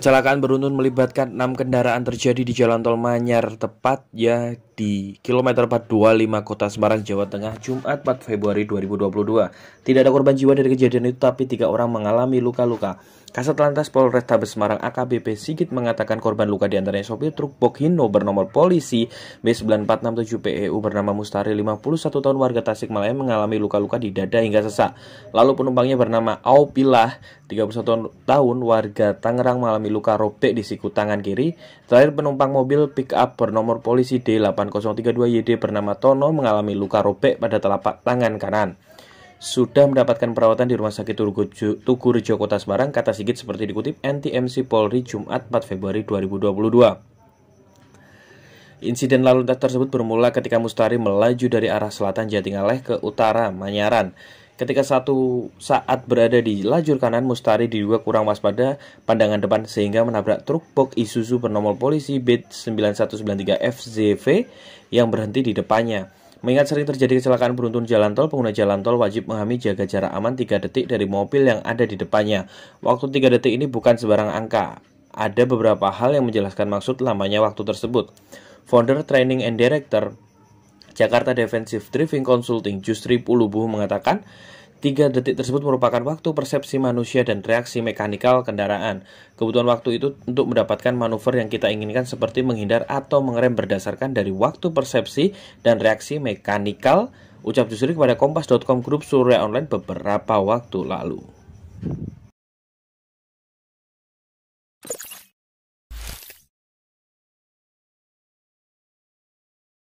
Kecelakaan beruntun melibatkan 6 kendaraan terjadi di Jalan Tol Manyar tepat ya di kilometer 425 Kota Semarang, Jawa Tengah, Jumat 4 Februari 2022. Tidak ada korban jiwa dari kejadian itu tapi tiga orang mengalami luka-luka. Kasat Lantas Polrestabes Semarang AKBP Sigit mengatakan korban luka di antaranya sopir truk Bok Hino bernomor polisi B9467 PEU bernama Mustari 51 tahun warga Tasikmalaya mengalami luka-luka di dada hingga sesak. Lalu penumpangnya bernama Aupilah 31 tahun warga Tangerang mengalami luka robek di siku tangan kiri. Terakhir penumpang mobil pick up bernomor polisi D8032YD bernama Tono mengalami luka robek pada telapak tangan kanan sudah mendapatkan perawatan di Rumah Sakit Tugu Rejo Kota Semarang, kata Sigit seperti dikutip NTMC Polri Jumat 4 Februari 2022. Insiden lalu lintas tersebut bermula ketika Mustari melaju dari arah selatan Jatingaleh ke utara Manyaran. Ketika satu saat berada di lajur kanan, Mustari diduga kurang waspada pandangan depan sehingga menabrak truk box Isuzu bernomor polisi B9193 FZV yang berhenti di depannya. Mengingat sering terjadi kecelakaan beruntun jalan tol, pengguna jalan tol wajib mengalami jaga jarak aman 3 detik dari mobil yang ada di depannya. Waktu 3 detik ini bukan sebarang angka. Ada beberapa hal yang menjelaskan maksud lamanya waktu tersebut. Founder Training and Director Jakarta Defensive Driving Consulting Justri Pulubuh mengatakan, Tiga detik tersebut merupakan waktu persepsi manusia dan reaksi mekanikal kendaraan. Kebutuhan waktu itu untuk mendapatkan manuver yang kita inginkan seperti menghindar atau mengerem berdasarkan dari waktu persepsi dan reaksi mekanikal, ucap Jusri kepada kompas.com grup Surya Online beberapa waktu lalu.